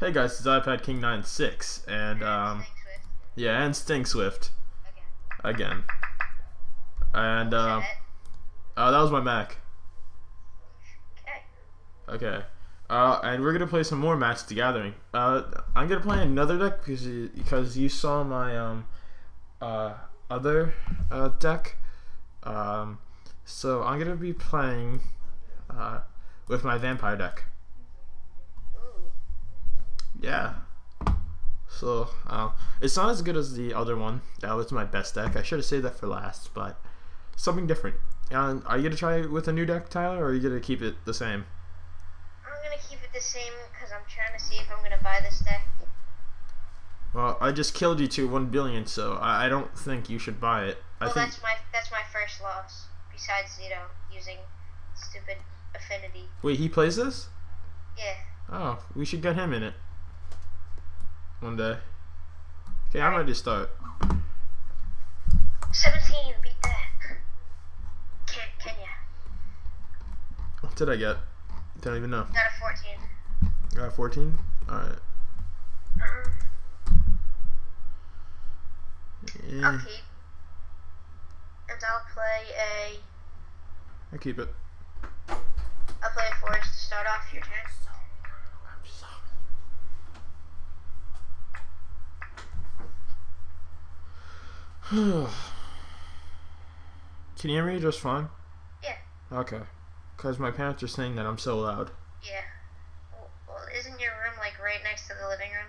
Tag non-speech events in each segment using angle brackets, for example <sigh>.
Hey guys, it's iPad King 96, and um, yeah, and Sting Swift again. again, and uh, uh, that was my Mac. Okay. Okay, uh, and we're gonna play some more Magic the Gathering. Uh, I'm gonna play another deck because you, because you saw my um, uh, other uh, deck. Um, so I'm gonna be playing uh, with my vampire deck. Yeah. So, uh, it's not as good as the other one. That was my best deck. I should have saved that for last, but something different. Are you gonna try it with a new deck, Tyler, or are you gonna keep it the same? I'm gonna keep it the same because I'm trying to see if I'm gonna buy this deck. Well, I just killed you to one billion, so I, I don't think you should buy it. I Well, think that's my that's my first loss. Besides, you know, using stupid affinity. wait, he plays this? Yeah. Oh, we should get him in it one day. Okay, I'm ready to start. 17. Beat that. Can Kenya. What did I get? I Don't even know. Got a 14. Got a 14. All right. Um, Yeah, I'll keep. And I'll play a I keep it. I'll play a forest to start off your turn. <sighs> Can you hear me just fine? Yeah. Okay. Because my parents are saying that I'm so loud. Yeah. Well, isn't your room like right next to the living room?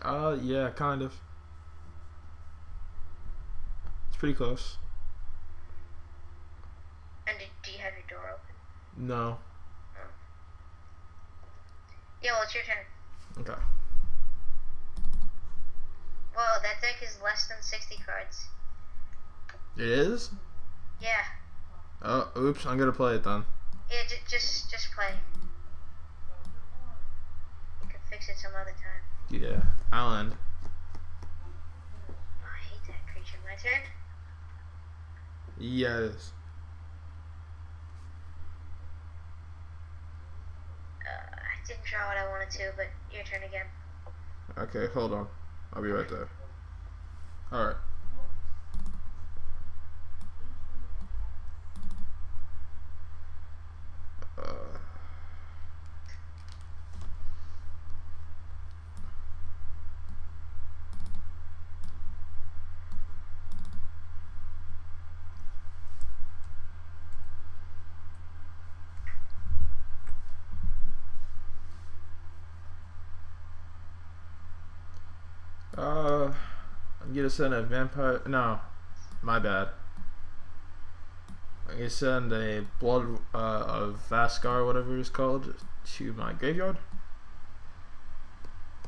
Uh, yeah, kind of. It's pretty close. And do, do you have your door open? No. Oh. Yeah, well, it's your turn. Okay. Well, that deck is less than 60 cards. It is? Yeah. Oh, oops, I'm gonna play it then. Yeah, j- just just play. You can fix it some other time. Yeah. Island. Oh, I hate that creature. My turn? Yeah, it is. Uh, I didn't draw what I wanted to, but your turn again. Okay, hold on. I'll be right there. Alright. Uh, uh, Gonna send a vampire. No, my bad. I'm gonna send a blood uh, of Vaasgoth, whatever it's called, to my graveyard,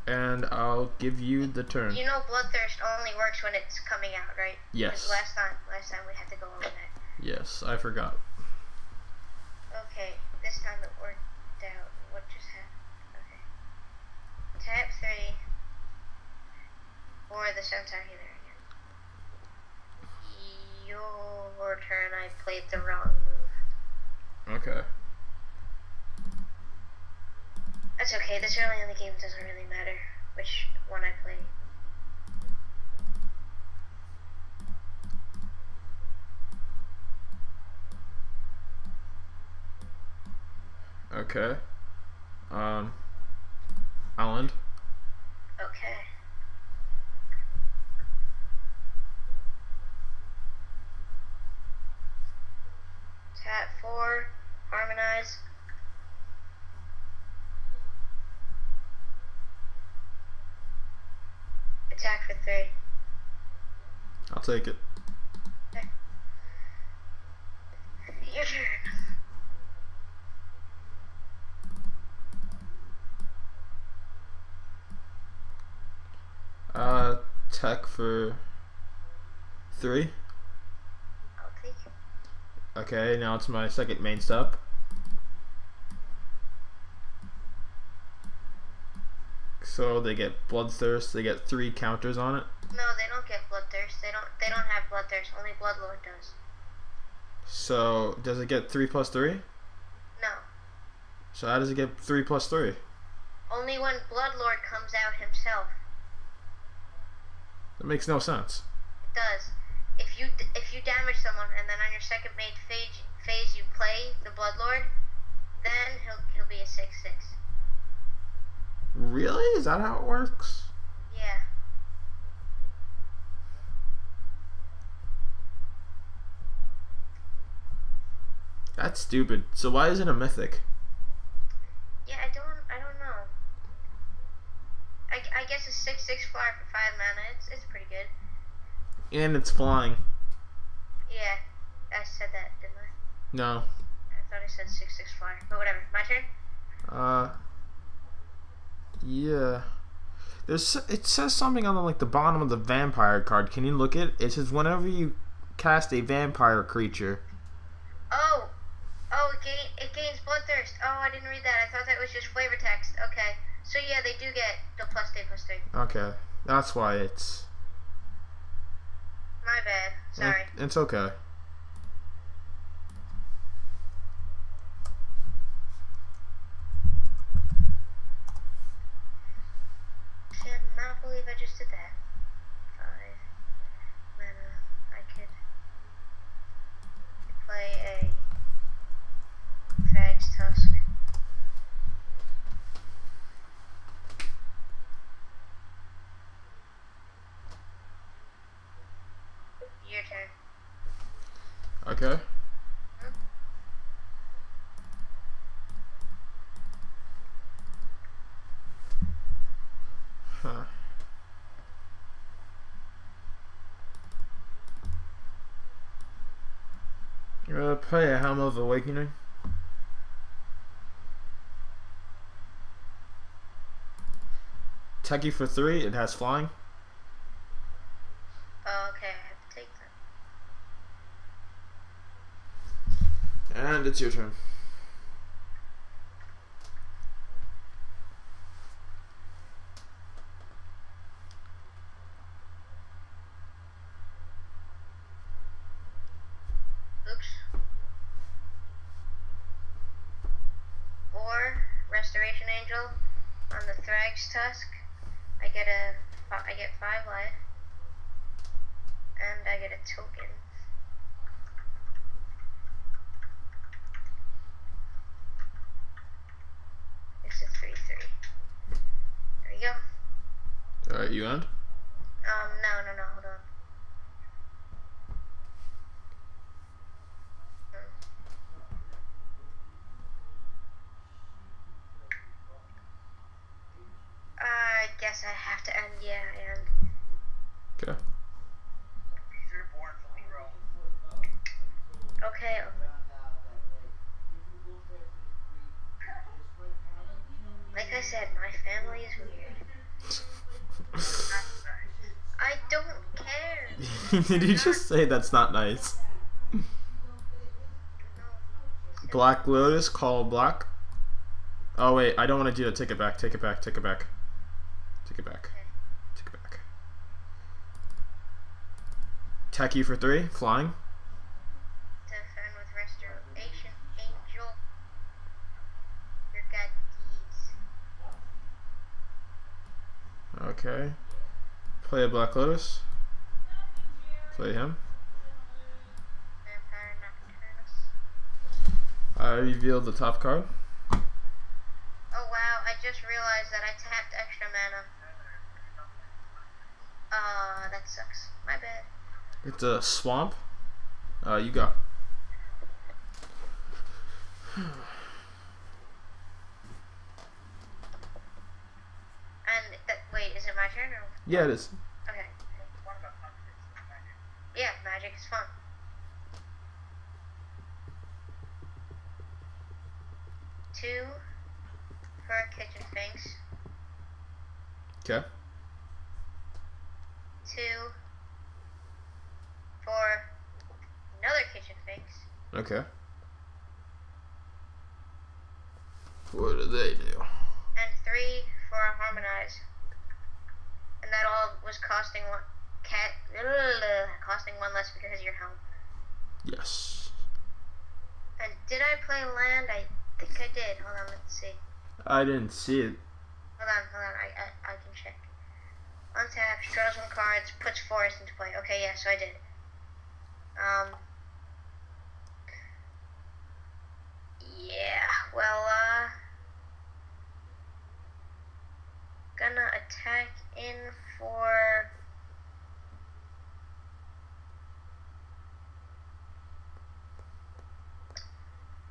and I'll give you the turn. You know, Bloodthirst only works when it's coming out, right? Yes. Last time, last time we had to go over that. Yes, I forgot. Okay, this time it worked out. What just happened? Okay. Tap three. Or the Centaur Healer again. Your turn. I played the wrong move. Okay. That's okay. This early in the game doesn't really matter which one I play. Okay. Um. Island. Okay. Tap four. Harmonize. Attack for three. I'll take it. Your turn. Uh, tech for three. I'll take it. Okay, now it's my second main step. So they get bloodthirst. They get three counters on it. No, they don't get bloodthirst. They don't. They don't have bloodthirst. Only bloodlord does. So does it get three plus three? No. So how does it get three plus three? Only when Bloodlord comes out himself. That makes no sense. It does. If you if you damage someone and then on your second main phase phase you play the Bloodlord, then he'll he'll be a six six. Really? Is that how it works? Yeah. That's stupid. So why is it a mythic? Yeah, I don't I don't know. I, I guess a six six flyer for five mana. It's it's pretty good. And it's flying. Yeah, I said that, didn't I? No. I thought I said six six flyer, but whatever. My turn. Uh. Yeah. There's it says something on the, like the bottom of the vampire card. Can you look at it? It says whenever you cast a vampire creature. Oh, oh, it, gain, it gains bloodthirst. Oh, I didn't read that. I thought that was just flavor text. Okay, so yeah, they do get the plus two plus three. Okay, that's why it's. My bad. Sorry. It, it's okay. Cannot believe I just did that. Five mana. I could play a Thragtusk. Your turn. Okay. Huh. You're gonna play a Helm of Awakening. Techie for three, it has flying. Oh, okay, I have to take that. And it's your turn. Oops. Or Restoration Angel on the Thragtusk. I get a I get five life, and I get a token. It's a three three. There you go. Alright, you end? Um, no, no, no, hold on. I guess I have to end, yeah, and Okay. okay. um, Like I said, my family is weird. I don't care. <laughs> Did you just say that's not nice? Black Lotus, call black. Oh wait, I don't want to do that. Take it back. Take it back. Take it back. Take it back. Take it back. Techie for three, flying. Defend with restoration, angel. Your god deeds. Okay. Play a Black Lotus. Play him. I revealed the top card. Oh wow, I just realized that I tapped extra mana. Uh, that sucks. My bad. It's a swamp. Uh, you go. And that, wait, is it my turn or? Yeah, it is. What did they do? And three for harmonize. And that all was costing one cat <laughs> costing one less because of your home. Yes. And did I play land? I think I did. Hold on, let's see. I didn't see it. Hold on, hold on. I I, I can check. Untap, draws one cards, puts forest into play. Okay, yeah, so I did. Um. Yeah. Well, uh. Attack in for.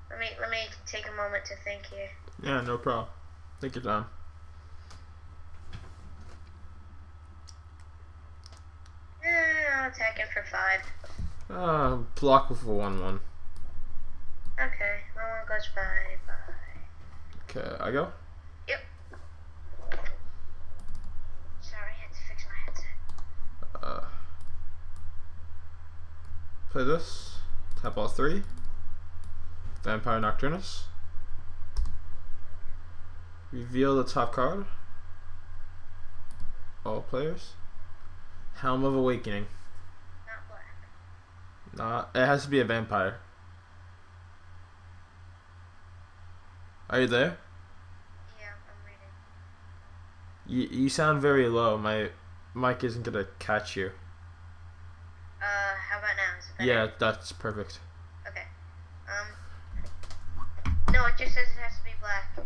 Let me let me take a moment to think here. Yeah, no problem. Take your time. Eh, I'll attack him for five. Uh, block with a one one. Okay, one one goes bye bye. Okay, I go. Sorry, I had to fix my headset. Uh, play this. Tap all three. Vampire Nocturnus. Reveal the top card. All players. Helm of Awakening. Not black. Nah, it has to be a vampire. Are you there? Yeah, I'm reading. You, you sound very low. My mic isn't gonna catch you. Uh, how about now? Better? Yeah, that's perfect. Okay. Um. No, it just says it has to be black.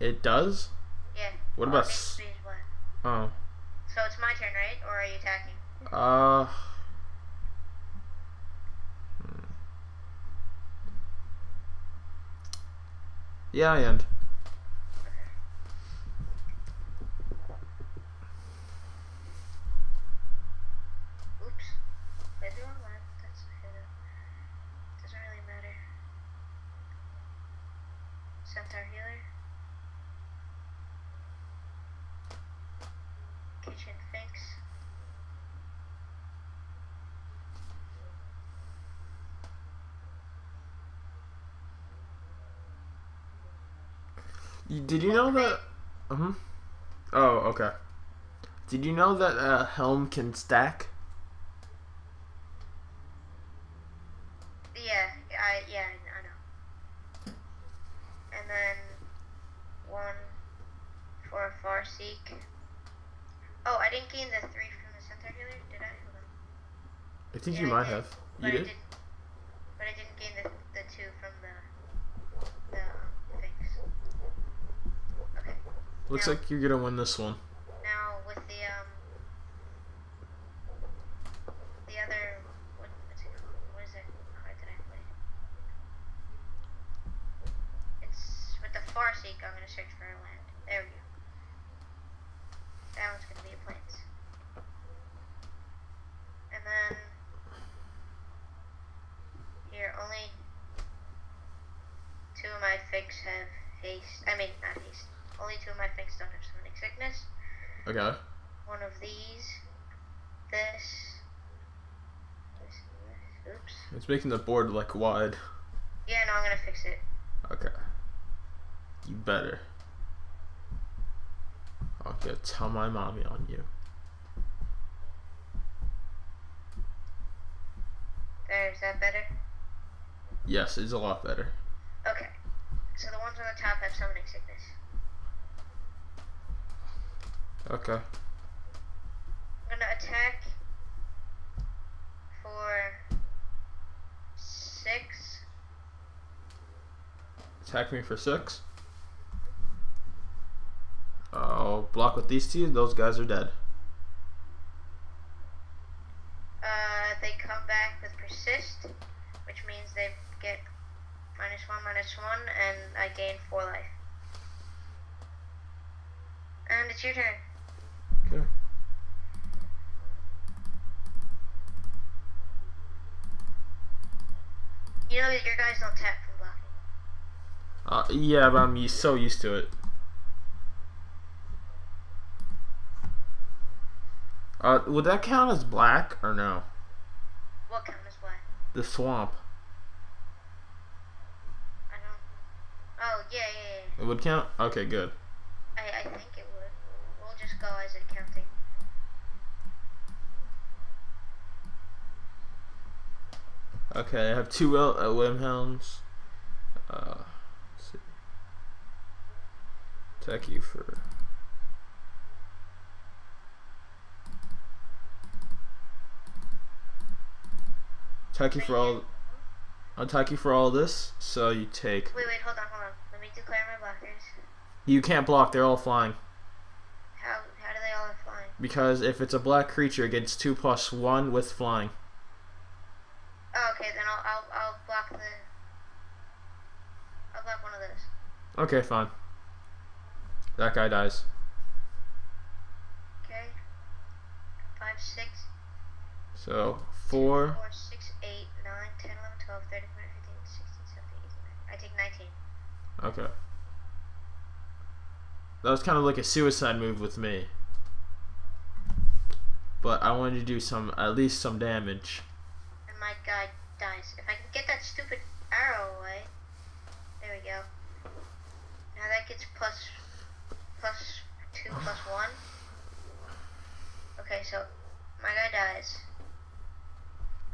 It does? Yeah. What about it needs s- to be is black. Oh. So it's my turn, right? Or are you attacking? Uh. hmm. Yeah, I end. Oops. Played the wrong one. That's okay though. Doesn't really matter. Centaur healer. Kitchen. You- Did you know that? Uh-huh. Oh, okay. Did you know that uh, Helm can stack? Yeah, I yeah, I know. And then one for a far. Oh, I didn't gain the three from the centaur healer, did I? I think Yeah, you I might did. have. But You I did? didn't. But I didn't gain the the two from the the things. Okay. Looks No. like you're gonna win this one. Now with the um the other what, what's it called? What is it? card that I played? It's with the Farseek. I'm gonna search for a land. There we go. That one's gonna be a plant. And then here only two of my Finks have haste. I mean not haste. Only two of my Finks don't have summoning sickness Okay. one of these, this, this, this. Oops. It's making the board like wide. Yeah, no, I'm gonna fix it. Okay. You better. I'll go tell my mommy on you. There, is that better? Yes, it's a lot better. Okay. So the ones on the top have summoning sickness. Okay. I'm gonna attack for six. Attack me for six. I'll block with these two. Those guys are dead. Uh, they come back with persist, which means they get minus one, minus one, and I gain four life. And it's your turn. Okay. You know that your guys don't tap from blocking. Uh, yeah, but I'm so used to it. Uh, would that count as black or no? What count as black? The swamp. I don't. Oh yeah, yeah, yeah. It would count? Okay, good. I, I think it would. We'll just go as it counting. Okay, I have two El- uh, Wilhelms. Uh, let's see. Attack you for. Attack you for all. I'll attack you for all this. So you take. Wait, wait, hold on, hold on. Let me declare my blockers. You can't block. They're all flying. How how do they all are flying? Because if it's a black creature, it gets two plus one with flying. Oh, okay, then I'll I'll I'll block the. I'll block one of those. Okay, fine. That guy dies. Okay. Five, six, So four. four, 12, 13, 15, 16, 17, 18, 19. I take 19. Okay. That was kind of like a suicide move with me. But I wanted to do some, at least some damage. And my guy dies. If I can get that stupid arrow away. There we go. Now that gets plus, plus 2, <sighs> plus 1. Okay, so my guy dies.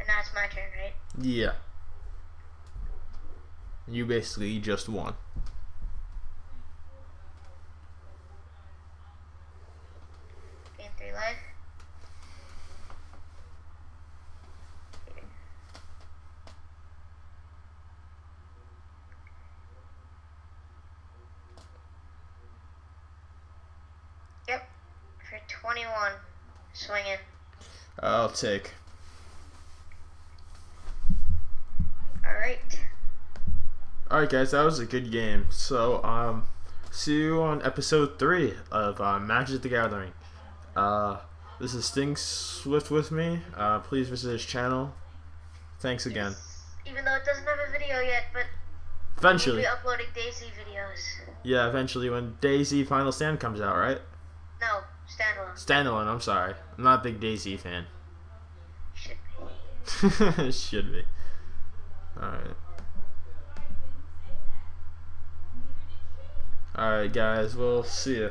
And now it's my turn, right? Yeah. You basically just won. Gain 3 life. Yep, for 21. Swinging. I'll take. Alright, guys, that was a good game. So, um, see you on episode three of uh, Magic the Gathering. Uh, this is Sting Swift with me. Uh, please visit his channel. Thanks again. Even though it doesn't have a video yet, but Eventually. we'll be uploading DayZ videos. Yeah, eventually when DayZ Final Stand comes out, right? No, standalone. Standalone, I'm sorry. I'm not a big DayZ fan. Should be. <laughs> Should be. Alright. Alright, guys, we'll see you.